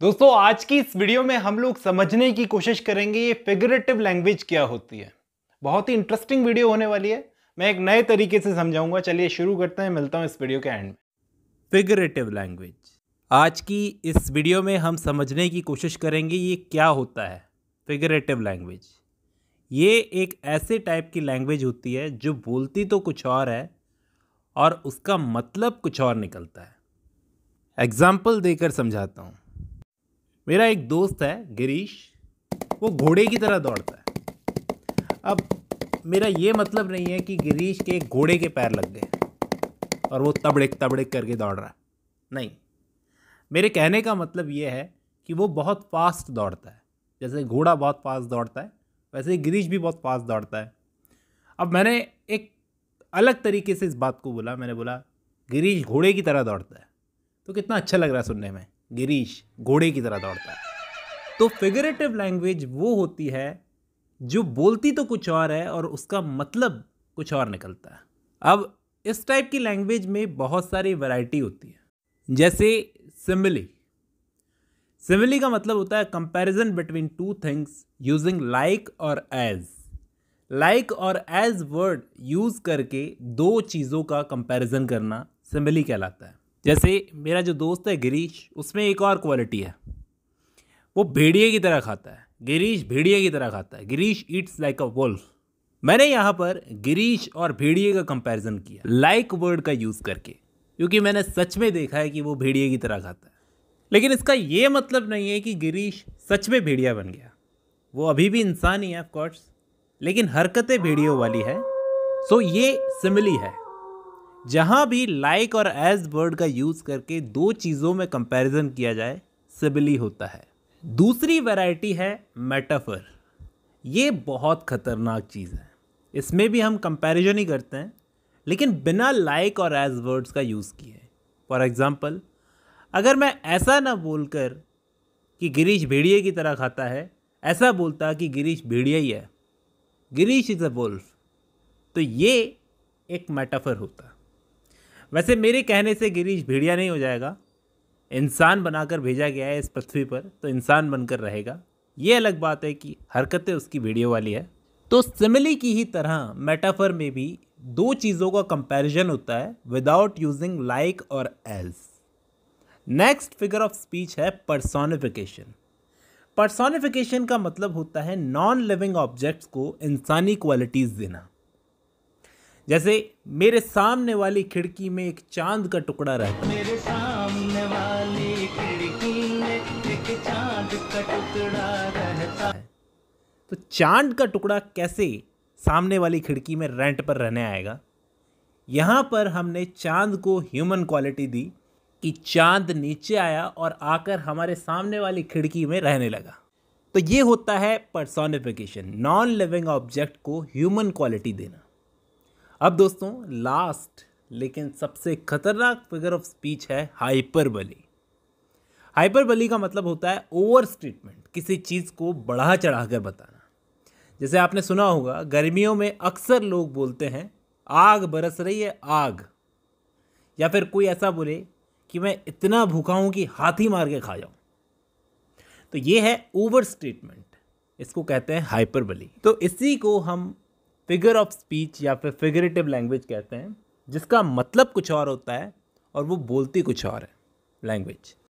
दोस्तों, आज की इस वीडियो में हम लोग समझने की कोशिश करेंगे ये फिगरेटिव लैंग्वेज क्या होती है। बहुत ही इंटरेस्टिंग वीडियो होने वाली है। मैं एक नए तरीके से समझाऊँगा। चलिए शुरू करते हैं। मिलता हूँ इस वीडियो के एंड में। फिगरेटिव लैंग्वेज आज की इस वीडियो में हम समझने की कोशिश करेंगे ये क्या होता है। फिगरेटिव लैंग्वेज ये एक ऐसे टाइप की लैंग्वेज होती है, जो बोलती तो कुछ और है और उसका मतलब कुछ और निकलता है। एग्ज़ाम्पल देकर समझाता हूँ। मेरा एक दोस्त है, गिरीश। वो घोड़े की तरह दौड़ता है। अब मेरा ये मतलब नहीं है कि गिरीश के घोड़े के पैर लग गए और वो तबड़िक तबड़िक करके दौड़ रहा है। नहीं। मेरे कहने का मतलब ये है कि वो बहुत फास्ट दौड़ता है। जैसे घोड़ा बहुत फास्ट दौड़ता है, वैसे गिरीश भी बहुत फास्ट दौड़ता है। अब मैंने एक अलग तरीके से इस बात को बोला। मैंने बोला, गिरीश घोड़े की तरह दौड़ता है। तो कितना अच्छा लग रहा है सुनने में। गिरीश घोड़े की तरह दौड़ता है। तो फिगरेटिव लैंग्वेज वो होती है जो बोलती तो कुछ और है और उसका मतलब कुछ और निकलता है। अब इस टाइप की लैंग्वेज में बहुत सारी वैरायटी होती है। जैसे सिमिली सिमिली का मतलब होता है comparison between two things using like और एज लाइक और एज वर्ड यूज़ करके दो चीज़ों का कंपैरिजन करना सिमिली कहलाता है। जैसे मेरा जो दोस्त है गिरीश, उसमें एक और क्वालिटी है। वो भेड़िए की तरह खाता है। गिरीश भेड़िए की तरह खाता है। Girish eats like a wolf मैंने यहाँ पर गिरीश और भेड़िए का कंपैरिजन किया लाइक like वर्ड का यूज़ करके, क्योंकि मैंने सच में देखा है कि वो भेड़िए की तरह खाता है। लेकिन इसका ये मतलब नहीं है कि गिरीश सच में भेड़िया बन गया। वो अभी भी इंसान ही है ऑफकोर्स लेकिन हरकतें भेड़ियों वाली है। सो ये सिमिली है। जहाँ भी लाइक और एज वर्ड का यूज़ करके दो चीज़ों में कंपैरिजन किया जाए, सिबिली होता है। दूसरी वैरायटी है मेटाफर ये बहुत ख़तरनाक चीज़ है। इसमें भी हम कंपैरिजन ही करते हैं, लेकिन बिना लाइक और एज वर्ड्स का यूज़ किए। फॉर एग्ज़ाम्पल अगर मैं ऐसा ना बोलकर कि गिरीश भेड़िए की तरह खाता है, ऐसा बोलता कि गिरीश भेड़िया ही है। गिरीश इज़ अ वुल्फ तो ये एक मेटाफर होता। वैसे मेरे कहने से गिरीश, भेड़िया नहीं हो जाएगा। इंसान बनाकर भेजा गया है इस पृथ्वी पर तो इंसान बनकर रहेगा। ये अलग बात है कि हरकतें उसकी वीडियो वाली है। तो सिमिली की ही तरह मेटाफर में भी दो चीज़ों का कंपैरिजन होता है विदाउट यूजिंग लाइक और as next figure of speech है पर्सोनिफिकेशन पर्सोनिफिकेशन का मतलब होता है नॉन लिविंग ऑब्जेक्ट्स को इंसानी क्वालिटीज़ देना। जैसे मेरे सामने वाली खिड़की में एक चाँद का टुकड़ा रहता। है मेरे सामने वाली खिड़की में एक चाँद का टुकड़ा रहता। है तो चाँद का टुकड़ा कैसे सामने वाली खिड़की में रेंट पर रहने आएगा? यहाँ पर हमने चाँद को ह्यूमन क्वालिटी दी कि चाँद नीचे आया और आकर हमारे सामने वाली खिड़की में रहने लगा। तो ये होता है पर्सोनिफिकेशन नॉन लिविंग ऑब्जेक्ट को ह्यूमन क्वालिटी देना। अब दोस्तों लास्ट लेकिन सबसे खतरनाक फिगर ऑफ़ स्पीच है हाइपरबली हाइपरबली का मतलब होता है ओवर स्टेटमेंट किसी चीज़ को बढ़ा चढ़ा कर बताना। जैसे आपने सुना होगा, गर्मियों में अक्सर लोग बोलते हैं, आग बरस रही है, आग। या फिर कोई ऐसा बोले कि मैं इतना भूखा हूँ कि हाथी मार के खा जाऊँ। तो ये है ओवर स्टेटमेंट इसको कहते हैं हाइपरबली तो इसी को हम फिगर ऑफ़ स्पीच या फिर फिगरेटिव लैंग्वेज कहते हैं, जिसका मतलब कुछ और होता है और वो बोलती कुछ और है लैंग्वेज